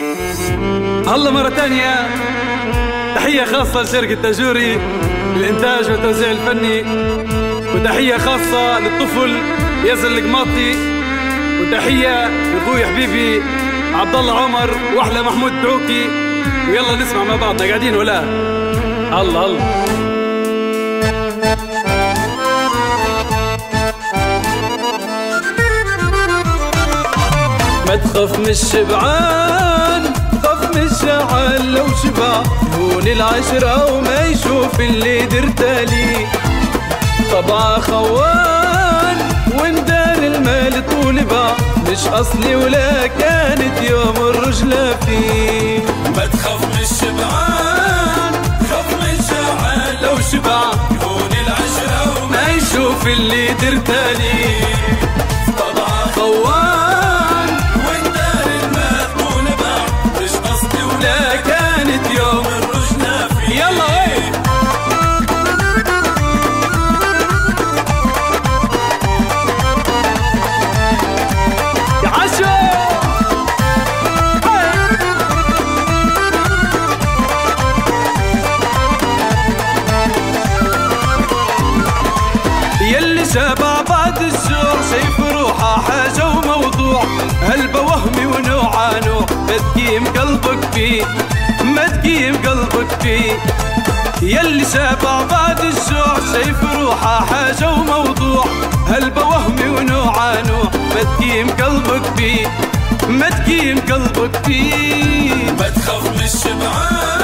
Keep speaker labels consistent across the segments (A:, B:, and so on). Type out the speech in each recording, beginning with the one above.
A: هلا مرة ثانية تحية خاصة لشركة تاجوري للإنتاج والتوزيع الفني وتحية خاصة للطفل ياسر القماطي وتحية لأخوي حبيبي عبد الله عمر وأحلى محمود تعوكي ويلا نسمع مع بعضنا قاعدين ولا؟ الله الله تخاف من الشبعان خاف من الشعال لو شبع. هون العشرة وما يشوف اللي درتالي طبعا خوان وندار المال طول باع مش أصلي ولا كانت يوم الرجلة فيه.
B: ما تخاف من الشبعان خاف من الشعال
A: لو شبع.
B: هون العشرة وما
A: ما يشوف اللي درتالي
B: طبعا
A: خوان شبع بعد الجوع شايف روحه حاجة وموضوع. هلبة وهمي ونوع نوع ما تقيم قلبك فيه ما تقيم قلبك فيه. يلي شبع بعد الجوع شايف روحه حاجة وموضوع. هلبة وهمي ونوع نوع ما تقيم قلبك فيه ما تقيم قلبك فيه.
B: ما تخاف من الشبعان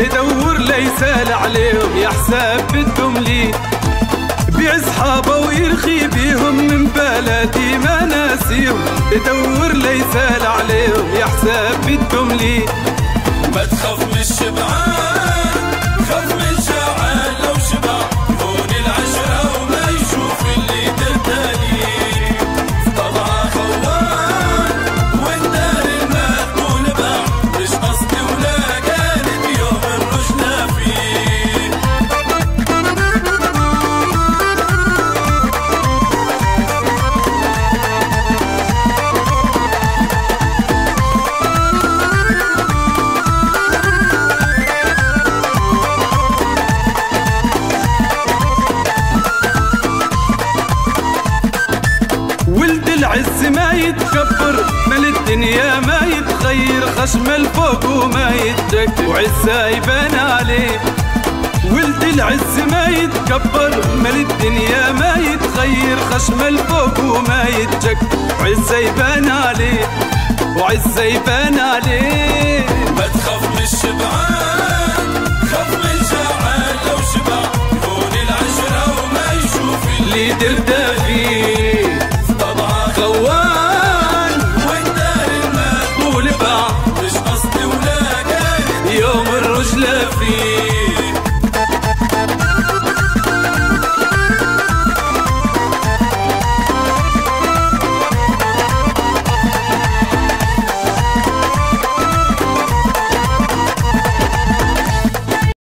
A: ناسيهم لدور ليسال عليهم يا حساب بدهم لي. بيع اصحابه ويرخي بيهم من بلدي ما ناسيهم. لدور ليسال عليهم يا حساب بدهم لي.
B: ما تخاف من الشبعان خاف من
A: العز ما يتكبر مال الدنيا ما يتغير خشم الفوق وما يتجك وعزة يبان عليه ولد العز ما يتكبر مال الدنيا ما يتغير خشم الفوق وما يتجك وعزة يبان عليه وعزة يبان عليه.
B: ما تخاف من الشبعان
A: Rafi.